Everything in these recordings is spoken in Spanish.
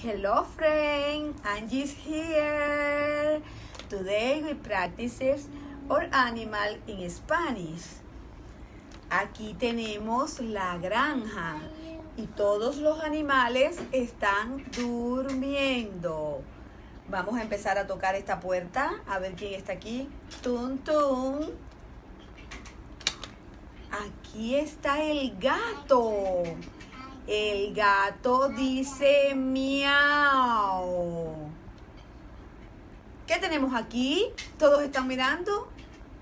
Hello friend, Angie's here. Today we practice our animal in Spanish. Aquí tenemos la granja y todos los animales están durmiendo. Vamos a empezar a tocar esta puerta, a ver quién está aquí. Tun, tun. Aquí está el gato. El gato dice miau. ¿Qué tenemos aquí? ¿Todos están mirando?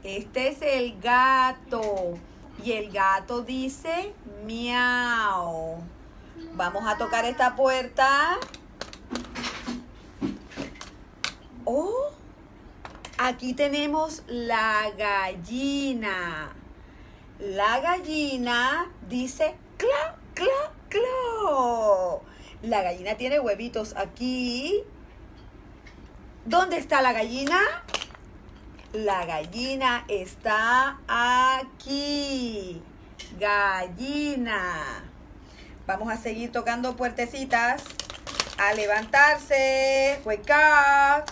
Este es el gato. Y el gato dice miau. Vamos a tocar esta puerta. Oh, aquí tenemos la gallina. La gallina dice cla, cla, La gallina tiene huevitos aquí. ¿Dónde está la gallina? La gallina está aquí. Gallina. Vamos a seguir tocando puertecitas. A levantarse. Up.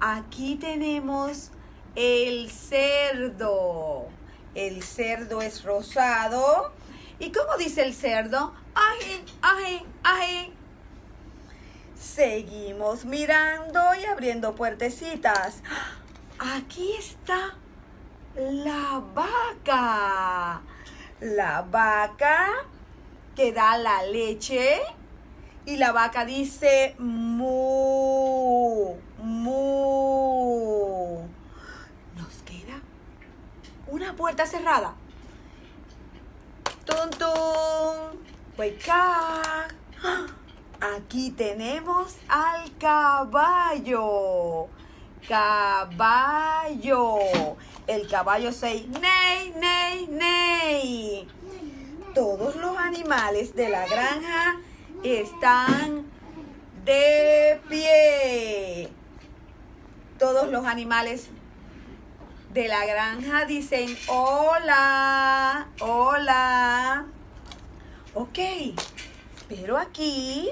Aquí tenemos el cerdo. El cerdo es rosado. ¿Y cómo dice el cerdo? Ají, ají, ají. Seguimos mirando y abriendo puertecitas. Aquí está la vaca. La vaca que da la leche y la vaca dice mu, mu. Nos queda una puerta cerrada. Tum. Wake up. Aquí tenemos al caballo. Caballo. El caballo say ney, ney, ney. Todos los animales de la granja están de pie. Todos los animales de la granja dicen hola, hola. Ok, pero aquí